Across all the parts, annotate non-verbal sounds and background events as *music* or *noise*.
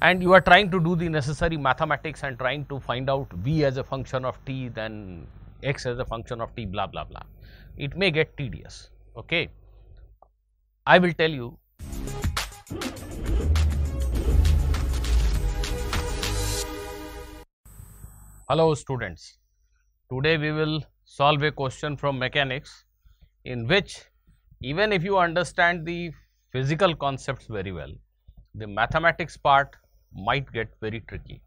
and you are trying to do the necessary mathematics and trying to find out v as a function of t then x as a function of t blah blah blah. It may get tedious. Okay. I will tell you Hello students, today we will solve a question from mechanics in which even if you understand the physical concepts very well, the mathematics part might get very tricky.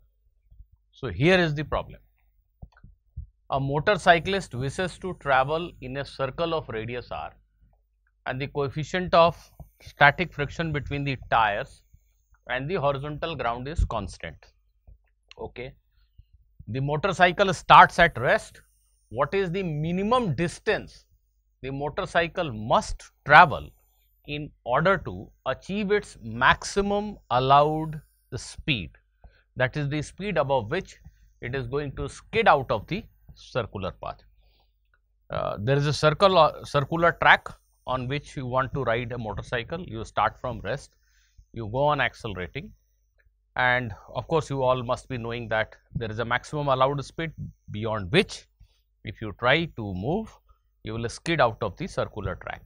So, here is the problem. A motorcyclist wishes to travel in a circle of radius r and the coefficient of static friction between the tires and the horizontal ground is constant. Okay. The motorcycle starts at rest. What is the minimum distance the motorcycle must travel in order to achieve its maximum allowed speed that is the speed above which it is going to skid out of the circular path. Uh, there is a circle uh, circular track on which you want to ride a motorcycle you start from rest you go on accelerating and of course you all must be knowing that there is a maximum allowed speed beyond which if you try to move you will skid out of the circular track.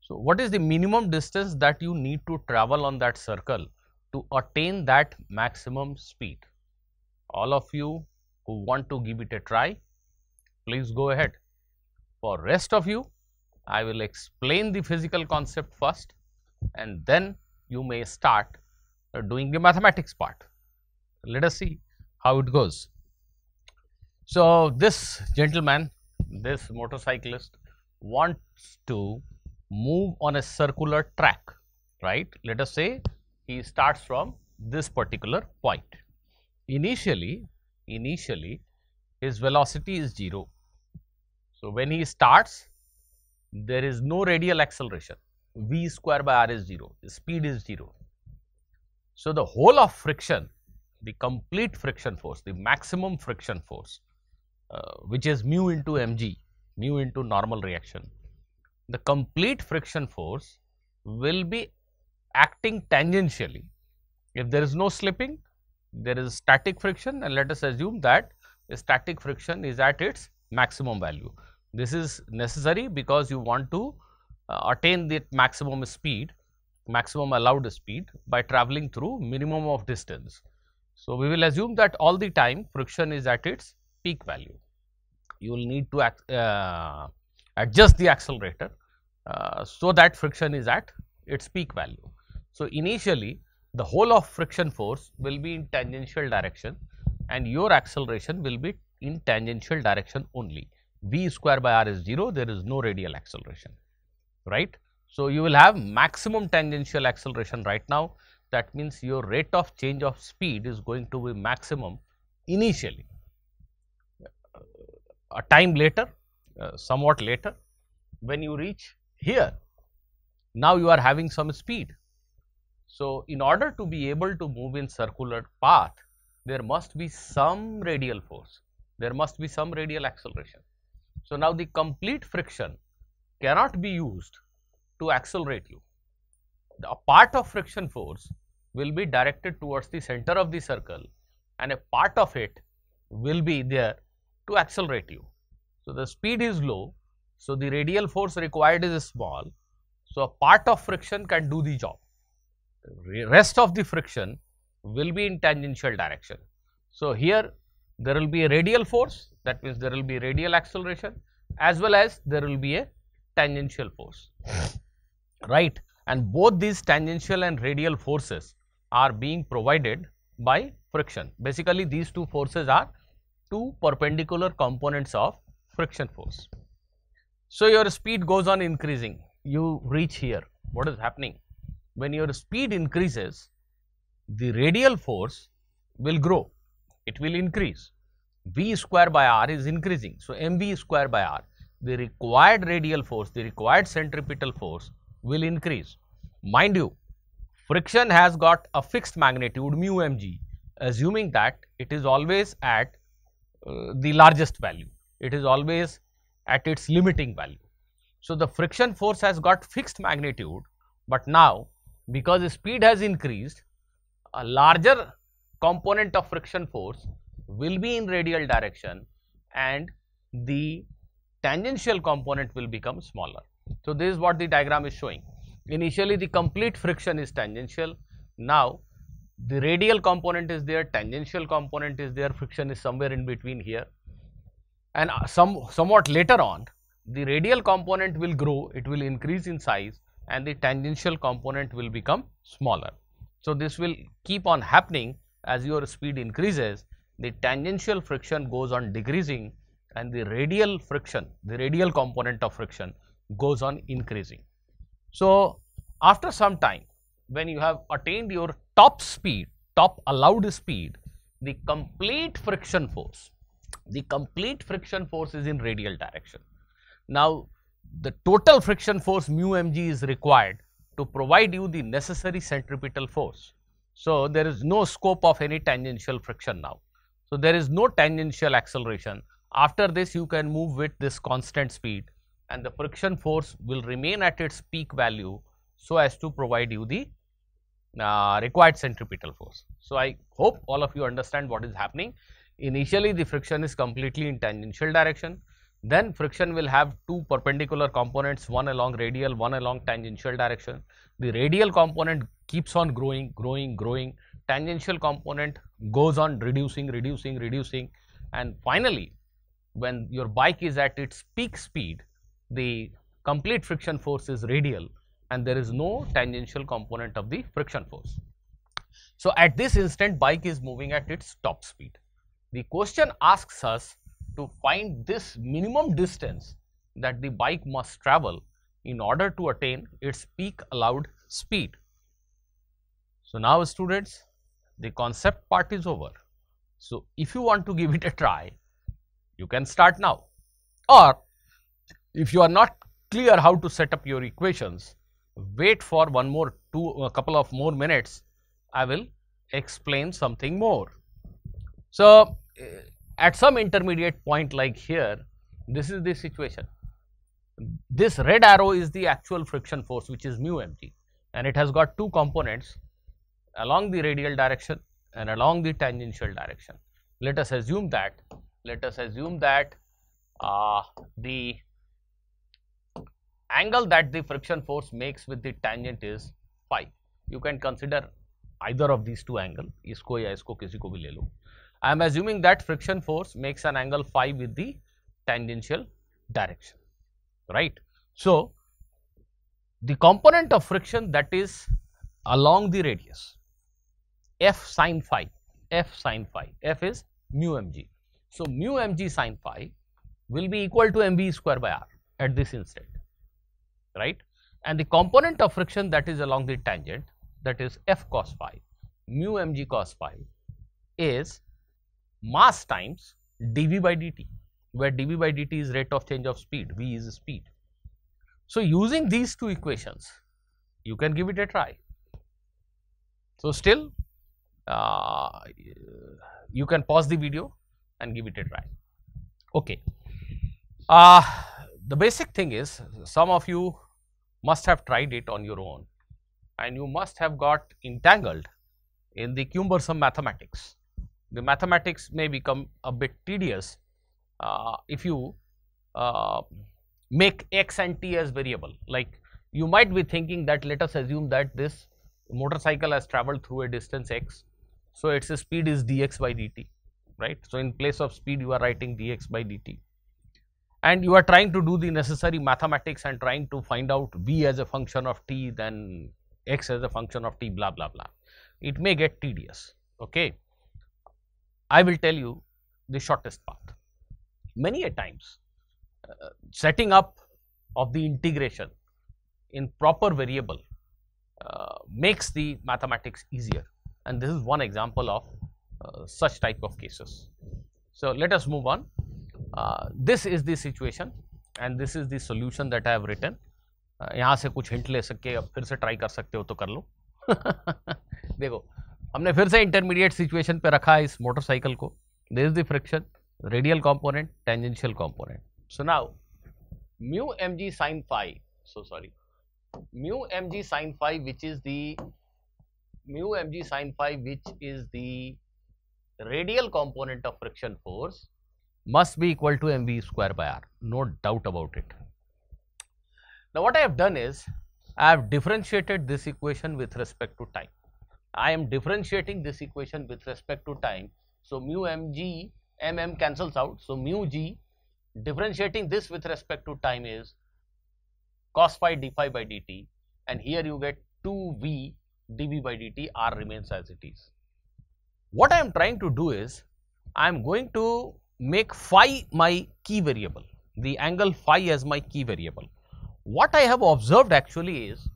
So, what is the minimum distance that you need to travel on that circle to attain that maximum speed? All of you who want to give it a try, please go ahead. For rest of you, I will explain the physical concept first and then you may start doing the mathematics part. Let us see how it goes. So, this gentleman, this motorcyclist wants to move on a circular track, right. Let us say he starts from this particular point. Initially, initially his velocity is 0. So, when he starts there is no radial acceleration v square by r is 0, speed is 0. So, the whole of friction, the complete friction force, the maximum friction force uh, which is mu into mg, mu into normal reaction the complete friction force will be acting tangentially. If there is no slipping, there is static friction and let us assume that static friction is at its maximum value. This is necessary because you want to uh, attain the maximum speed, maximum allowed speed by traveling through minimum of distance. So, we will assume that all the time friction is at its peak value. You will need to uh, adjust the accelerator uh, so that friction is at its peak value. So, initially the whole of friction force will be in tangential direction and your acceleration will be in tangential direction only. V square by r is 0, there is no radial acceleration, right. So, you will have maximum tangential acceleration right now that means your rate of change of speed is going to be maximum initially. A time later, uh, somewhat later when you reach here, now you are having some speed. So, in order to be able to move in circular path, there must be some radial force, there must be some radial acceleration. So, now the complete friction cannot be used to accelerate you. A part of friction force will be directed towards the center of the circle and a part of it will be there to accelerate you. So, the speed is low so, the radial force required is small. So, a part of friction can do the job. Rest of the friction will be in tangential direction. So, here there will be a radial force that means there will be radial acceleration as well as there will be a tangential force. *laughs* Right? And both these tangential and radial forces are being provided by friction. Basically these two forces are two perpendicular components of friction force. So, your speed goes on increasing, you reach here, what is happening? When your speed increases, the radial force will grow, it will increase, v square by r is increasing. So, mv square by r, the required radial force, the required centripetal force will increase. Mind you, friction has got a fixed magnitude mu mg, assuming that it is always at uh, the largest value, it is always at its limiting value. So, the friction force has got fixed magnitude, but now because the speed has increased a larger component of friction force will be in radial direction and the tangential component will become smaller. So, this is what the diagram is showing. Initially the complete friction is tangential. Now, the radial component is there, tangential component is there, friction is somewhere in between here. And uh, some somewhat later on, the radial component will grow, it will increase in size and the tangential component will become smaller. So, this will keep on happening as your speed increases, the tangential friction goes on decreasing and the radial friction, the radial component of friction goes on increasing. So, after some time when you have attained your top speed, top allowed speed, the complete friction force, the complete friction force is in radial direction. Now, the total friction force mu mg is required to provide you the necessary centripetal force. So, there is no scope of any tangential friction now. So, there is no tangential acceleration. After this, you can move with this constant speed and the friction force will remain at its peak value so as to provide you the uh, required centripetal force. So, I hope all of you understand what is happening. Initially, the friction is completely in tangential direction. Then friction will have two perpendicular components, one along radial, one along tangential direction. The radial component keeps on growing, growing, growing. Tangential component goes on reducing, reducing, reducing. And finally, when your bike is at its peak speed, the complete friction force is radial and there is no tangential component of the friction force. So, at this instant bike is moving at its top speed. The question asks us to find this minimum distance that the bike must travel in order to attain its peak allowed speed. So, now students the concept part is over. So, if you want to give it a try you can start now or if you are not clear how to set up your equations wait for one more two a couple of more minutes I will explain something more. So, at some intermediate point like here this is the situation this red arrow is the actual friction force which is mu mg and it has got two components along the radial direction and along the tangential direction. Let us assume that let us assume that uh, the angle that the friction force makes with the tangent is phi. You can consider either of these two angle इसको या इसको किसी को भी ले लो. I am assuming that friction force makes an angle phi with the tangential direction, right. So, the component of friction that is along the radius f sine phi, f sine phi, f is mu mg. So, mu mg sine phi will be equal to mv square by r at this instant, right. And the component of friction that is along the tangent that is f cos phi, mu mg cos phi is mass times dv by dt, where dv by dt is rate of change of speed, v is speed. So, using these two equations, you can give it a try. So, still uh, you can pause the video and give it a try. Okay. Uh, the basic thing is some of you must have tried it on your own and you must have got entangled in the cumbersome mathematics the mathematics may become a bit tedious uh, if you uh, make x and t as variable. Like you might be thinking that let us assume that this motorcycle has traveled through a distance x so its speed is dx by dt right? So in place of speed you are writing dx by dt. And you are trying to do the necessary mathematics and trying to find out v as a function of t then x as a function of t blah blah blah. It may get tedious okay I will tell you the shortest path. Many a times uh, setting up of the integration in proper variable uh, makes the mathematics easier and this is one example of uh, such type of cases. So, let us move on. Uh, this is the situation and this is the solution that I have written. Uh, यहाँ से कुछ hint ले सके अब फिर से try कर सकते हो तो कर लो देखो हमने फिर से इंटरमीडिएट सिचुएशन पे रखा है इस मोटरसाइकिल को this is the friction radial component tangential component so now mu M G sign five so sorry mu M G sign five which is the mu mg sine phi which is the radial component of friction force must be equal to mv square by r, no doubt about it. Now, what I have done is I have differentiated this equation with respect to time. I am differentiating this equation with respect to time. So, mu mg mm cancels out. So, mu g differentiating this with respect to time is cos phi d phi by dt and here you get 2v dv by dt r remains as it is. What I am trying to do is I am going to make phi my key variable, the angle phi as my key variable. What I have observed actually is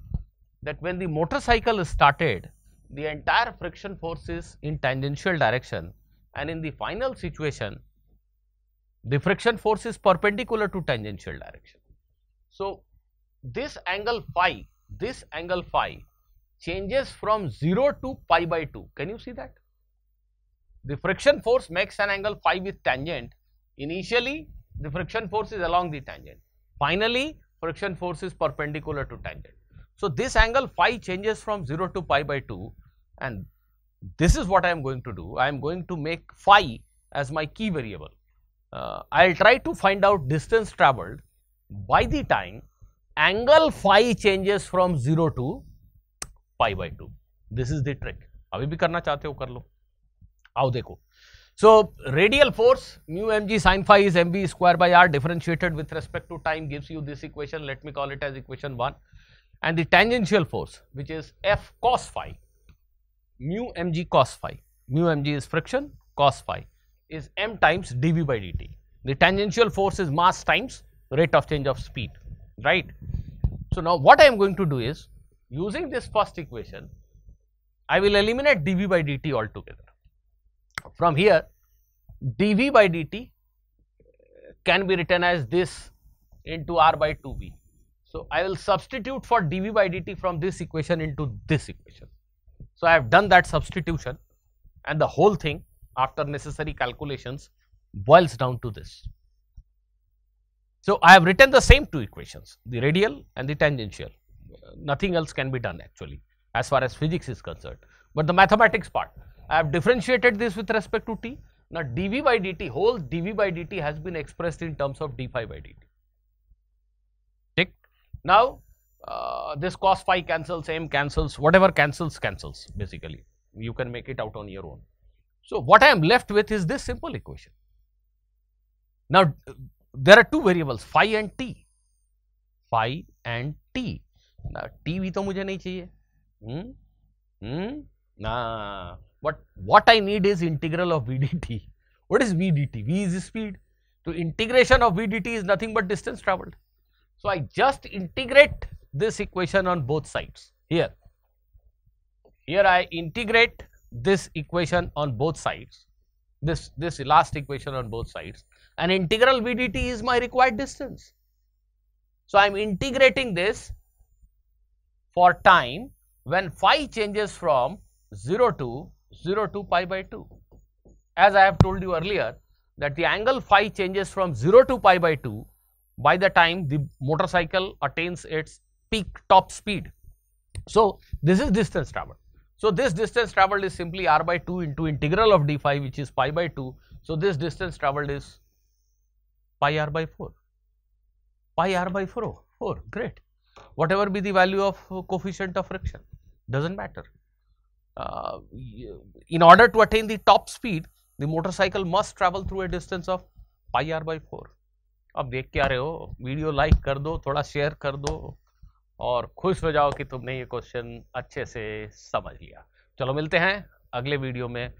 that when the motorcycle is started, the entire friction force is in tangential direction and in the final situation, the friction force is perpendicular to tangential direction. So, this angle phi, this angle phi changes from 0 to pi by 2. Can you see that? The friction force makes an angle phi with tangent. Initially, the friction force is along the tangent. Finally, friction force is perpendicular to tangent. So, this angle phi changes from 0 to pi by 2 and this is what I am going to do. I am going to make phi as my key variable. Uh, I will try to find out distance travelled by the time angle phi changes from 0 to pi by 2. This is the trick. अभी भी करना चाहते हो कर लो आओ देखो so radial force mu mg sin phi is mv square by r differentiated with respect to time gives you this equation let me call it as equation 1 and the tangential force which is f cos phi mu mg cos phi mu mg is friction cos phi is m times dv by dt the tangential force is mass times rate of change of speed right so now what i am going to do is using this first equation i will eliminate dv by dt altogether from here dv by dt can be written as this into r by 2v. So, I will substitute for dv by dt from this equation into this equation. So, I have done that substitution and the whole thing after necessary calculations boils down to this. So, I have written the same two equations the radial and the tangential nothing else can be done actually as far as physics is concerned, but the mathematics part I have differentiated this with respect to t. Now, dv by dt whole dv by dt has been expressed in terms of d phi by dt. Tick. Now, uh, this cos phi cancels, m cancels, whatever cancels, cancels basically. You can make it out on your own. So, what I am left with is this simple equation. Now, there are two variables phi and t. Phi and t. Now, t भी तो मुझे नहीं चाहिए. Hmm? Hmm? Nah. But what I need is integral of VDT. What is VDT? V is speed. So, integration of VDT is nothing but distance travelled. So, I just integrate this equation on both sides here. Here I integrate this equation on both sides, this, this last equation on both sides and integral VDT is my required distance. So, I am integrating this for time when phi changes from 0 to 0 to pi by 2. As I have told you earlier that the angle phi changes from 0 to pi by 2 by the time the motorcycle attains its peak top speed. So, this is distance travelled. So, this distance travelled is simply r by 2 into integral of d phi which is pi by 2. So, this distance travelled is pi r by 4, pi r by 4, 4 great. Whatever be the value of coefficient of friction does not matter uh, in order to attain the top speed, the motorcycle must travel through a distance of pi r by 4. अब देख क्या रहे हो video like कर दो थोड़ा share कर दो और खुश हो जाओ कि तुमने ये क्वेश्चन अच्छे से समझ लिया। चलो मिलते हैं अगले वीडियो में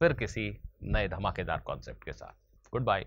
फिर किसी नए धमाकेदार कॉन्सेप्ट के साथ। Good bye